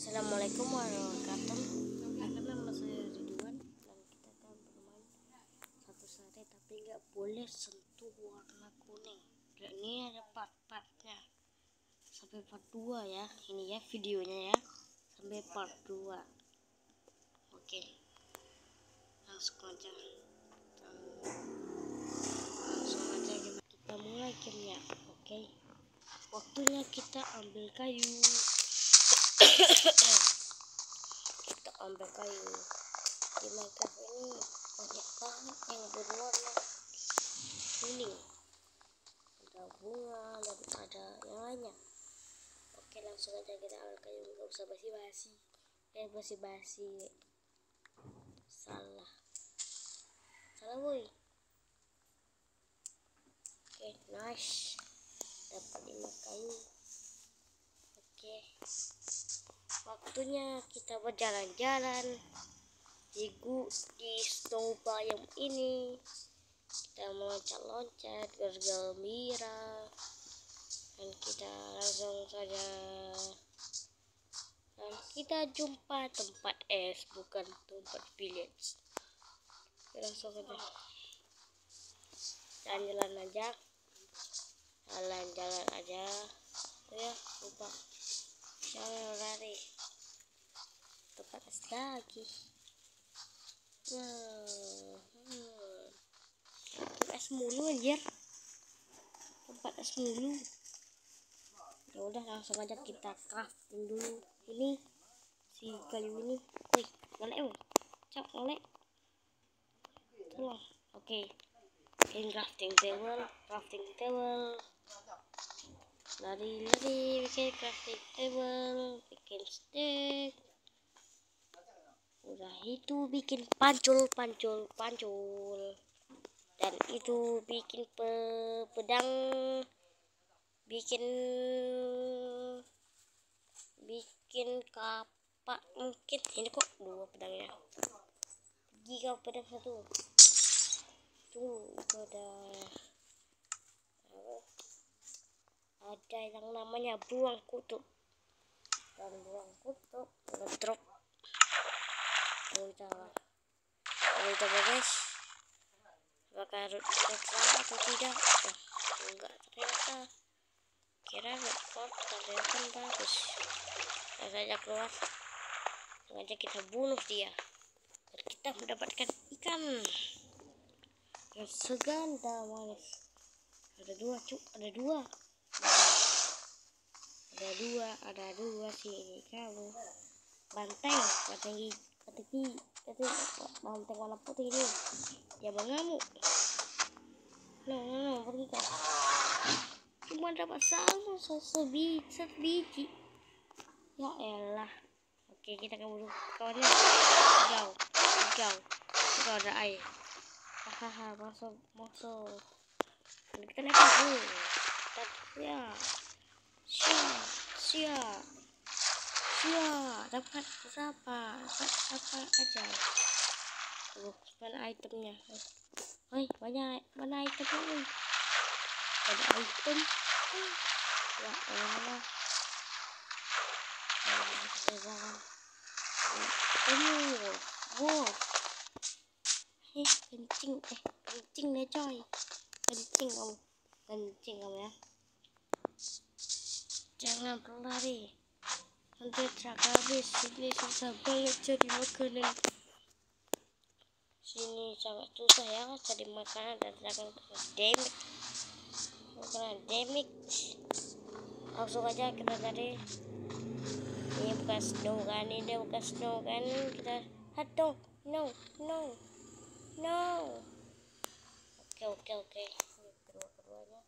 Assalamualaikum warahmatullahi wabarakatuh. Karena nama saya Ridwan dan kita akan bermain satu sate tapi nggak boleh sentuh warna kuning. Dan ini ada part-partnya sampai part 2 ya. Ini ya videonya ya sampai part 2. Oke. Langsung aja. Langsung aja kita, mulai gamenya. Oke. Waktunya kita ambil kayu kita ambil kayu. Di Minecraft ini banyak banget yang berwarna kuning. Ada bunga dan ada yang lainnya. Oke langsung aja kita ambil kayu. Nggak usah basi-basi. Eh basi-basi. Salah. Salah boy. Oke nice. Dapat lima kayu. Oke waktunya kita berjalan-jalan di gu di snow biome ini. Kita meloncat-loncat bergembira dan kita langsung saja dan kita jumpa tempat es bukan tempat village kita langsung saja. Jalan-jalan aja. Jalan-jalan aja. Ya lupa. Jangan lari lagi. Hmm. es mulu anjir. Tempat es mulu. Ya udah langsung aja kita crafting dulu. Ini si kayu ini. Wih nolek wih cok nolek tolong oke. Okay. bikin crafting table crafting table. Lari lari bikin crafting table bikin stick udah itu bikin pancul pancul pancul. Dan itu bikin pe pedang bikin bikin kapak mungkin. Ini kok dua pedangnya? Jika pedang satu. Tuh ada ada yang namanya buang kutub dan buang kutub ngedrop kita kita coba guys apakah report atau tidak? Oh, enggak ternyata. Kira report ternyata bagus. Saya saja keluar. Sengaja kita bunuh dia. Dan kita mendapatkan ikan. Yang seganda manis ada dua cuk. Ada dua. Ada dua ada dua sih. Kamu banteng banteng banteng banteng banteng warna putih ini ya mengamuk no no no pergi kau cuma dapat satu sebiji sebiji ya elah. Oke kita kabur kawannya. Jauh jauh. Kita ada air. Hahaha masuk masuk. Kita naik dulu. Ya siap siap siap dapat berapa dapat apa aja tuh mana itemnya Hei, banyak mana itemnya nih ada item ya elah ini wow eh kencing eh kencing deh coy kencing kamu kencing kamu ya jangan berlari nanti truk habis. Ini susah banget jadi makanan. Sini sangat susah ya cari makanan dan jangan damage makanan damage langsung aja kita cari. Ini bukan snow kan ini bukan snow kan. Kita aduh no no no. Oke oke oke. Kedua keduanya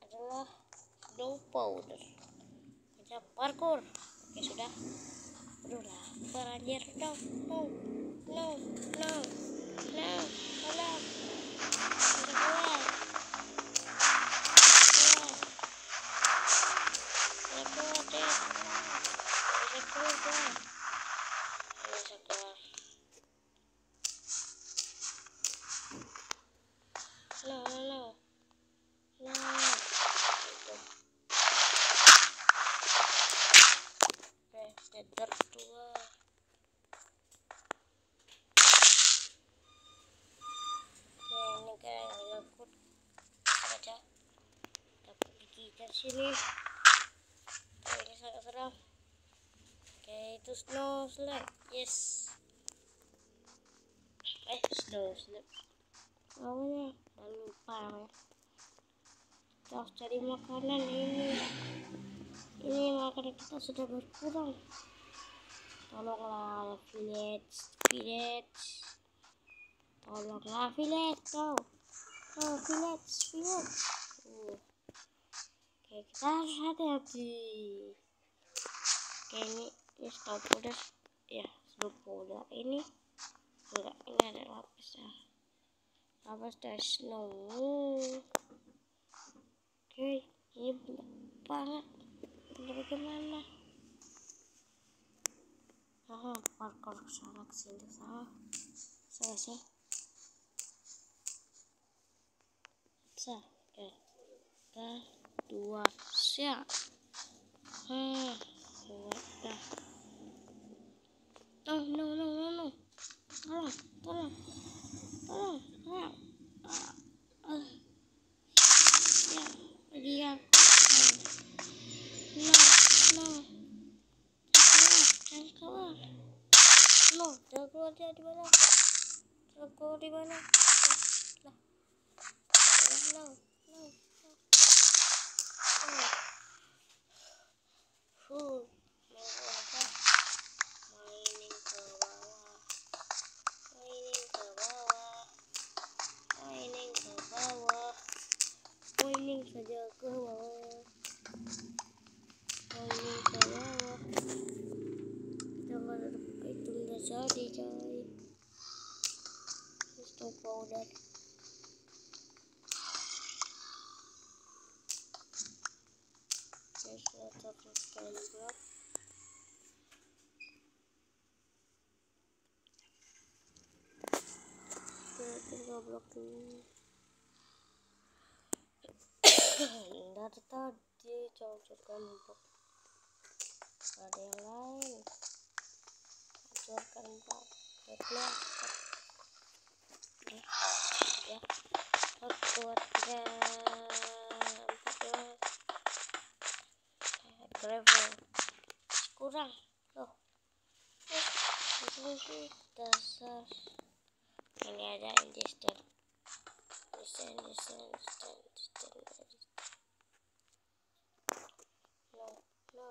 adalah snow powder kita parkour. Oke sudah. Aduh lah anjir. No no no no no tolong keluar keluar deh bisa keluar bisa keluar no no no no dua oke ini kayak ngikut saja dapat gitar sini. Oh, ini sangat seram. Oke itu snow slab. Yes. Eh snow slab. Namanya lupa namanya. Kita harus cari makanan ini ini makanan kita sudah berkurang. Tolonglah village village. Tolonglah village kau. Oh village village. Uh. oke kita harus hati-hati. Oke ini ini stop udah ya stop udah ini enggak ini ada lapis ya. Lapis dari snow. Oke ini banyak banget bagaimana? Ah parkour ke sana ke sini bisa oke tiga dua siap. Hmm udah oh no no no no tolong tolong tolong tolong ah, ah. ya dia no no jangan keluar no jangan keluar dia di mana? Keluar di mana? Lah no no saja ke bawah, mining ke bawah. Kita nggak ada itu nggak jadi coy. Stop powder. Sudah teruskan blok. Kita tinggal blok ini. Dari tadi cocokkan blok. Ada yang lain. Cocokkan blok. Blok. Ya. Ya. Satu, tiga, empat, lima, gravel kurang loh ini dasar ini ada indistan indistan indistan indistan indistan no no.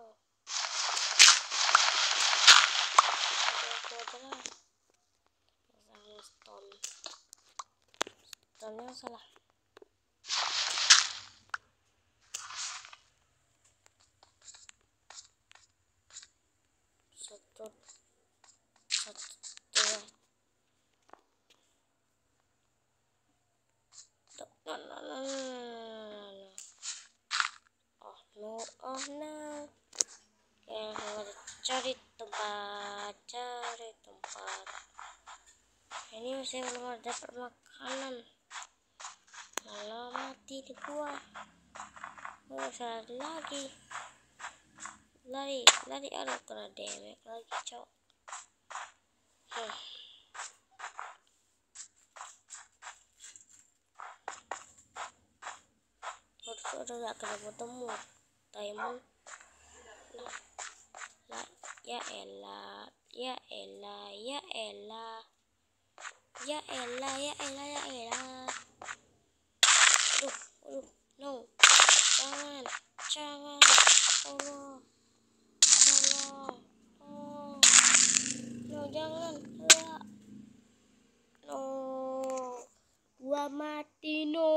Ada kuadrat sama stone stone yang salah satu satu dua no no no no no oh no oh no harus cari tempat cari tempat. Ini masih belum dapat makanan. Malah mati di gua. Oh salah lagi. Lari lari aduh kena damage lagi cok. Hmm. Terus udah gak ketemu diamond la la ya ella ya ella ya ella ya ella ya ella ya ella aduh aduh no jangan jangan Allah tolong oh no jangan enggak no gua mati no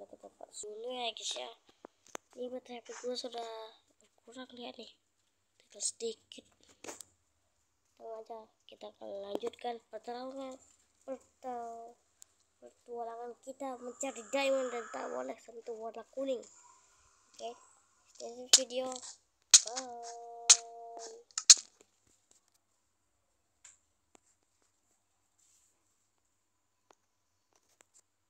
ada kita pas dulu ya guys ya? Ini baterai HP gua sudah berkurang lihat nih. Tinggal sedikit. Tenang aja kita akan lanjutkan pertarungan pertau pertualangan kita mencari diamond dan tak boleh sentuh warna kuning. Oke okay? video bye